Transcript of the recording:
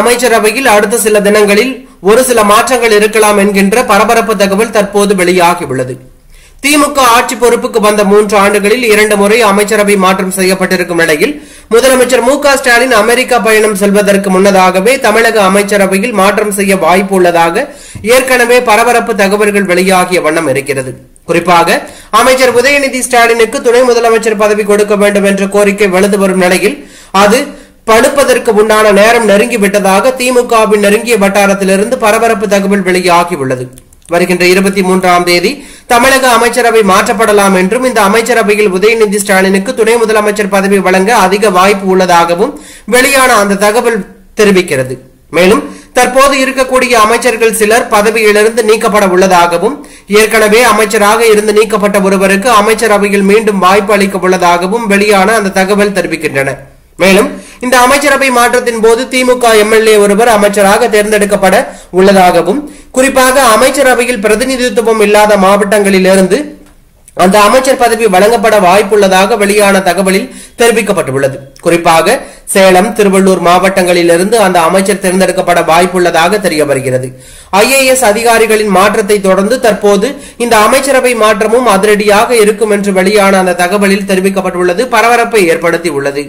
அமைச்சரவையில் அடுத்த சில தினங்களில் ஒரு சில மாற்றங்கள் இருக்கலாம் என்கின்ற பரபரப்பு தகவல் தற்போது வெளியாகியுள்ளது. திமுக ஆட்சி பொறுப்புக்கு வந்த மூன்று ஆண்டுகளில் இரண்டு முறை அமைச்சரவை மாற்றம் செய்யப்பட்டிருக்கும் நிலையில் முதலமைச்சர் மு ஸ்டாலின் அமெரிக்கா பயணம் செல்வதற்கு முன்னதாகவே தமிழக அமைச்சரவையில் மாற்றம் செய்ய வாய்ப்பு உள்ளதாக ஏற்கனவே பரபரப்பு தகவல்கள் வெளியாகிய வண்ணம் இருக்கிறது. குறிப்பாக அமைச்சர் உதயநிதி ஸ்டாலினுக்கு துணை முதலமைச்சர் பதவி கொடுக்க வேண்டும் என்ற கோரிக்கை வலுத்து வரும் நிலையில் அது படுப்பதற்கு உண்டான நேரம் நெருங்கிவிட்டதாக திமுகவின் நெருங்கிய வட்டாரத்திலிருந்து பரபரப்பு தகவல் வெளியாகியுள்ளது. வருகின்ற இருபத்தி மூன்றாம் தேதி தமிழக அமைச்சரவை மாற்றப்படலாம் என்றும் இந்த அமைச்சரவையில் உதயநிதி ஸ்டாலினுக்கு துணை முதலமைச்சர் பதவி வழங்க அதிக வாய்ப்பு உள்ளதாகவும் வெளியான அந்த தகவல் தெரிவிக்கிறது. மேலும் தற்போது இருக்கக்கூடிய அமைச்சர்கள் சிலர் பதவியிலிருந்து நீக்கப்பட உள்ளதாகவும் ஏற்கனவே அமைச்சராக இருந்து நீக்கப்பட்ட ஒருவருக்கு அமைச்சரவையில் மீண்டும் வாய்ப்பு அளிக்க உள்ளதாகவும் வெளியான அந்த தகவல் தெரிவிக்கின்றன. மேலும் இந்த அமைச்சரவை மாற்றத்தின் போது திமுக எம்எல்ஏ ஒருவர் அமைச்சராக தேர்ந்தெடுக்கப்பட உள்ளதாகவும் குறிப்பாக அமைச்சரவையில் பிரதிநிதித்துவம் இல்லாத மாவட்டங்களிலிருந்து அந்த அமைச்சர் பதவி வழங்கப்பட வாய்ப்புள்ளதாக வெளியான தகவலில் தெரிவிக்கப்பட்டுள்ளது. குறிப்பாக சேலம் திருவள்ளூர் மாவட்டங்களிலிருந்து அந்த அமைச்சர் தேர்ந்தெடுக்கப்பட வாய்ப்புள்ளதாக தெரிய வருகிறது. ஐஏஎஸ் அதிகாரிகளின் மாற்றத்தை தொடர்ந்து தற்போது இந்த அமைச்சரவை மாற்றமும் அதிரடியாக இருக்கும் என்று வெளியான அந்த தகவலில் தெரிவிக்கப்பட்டுள்ளது. பரபரப்பை ஏற்படுத்தியுள்ளது.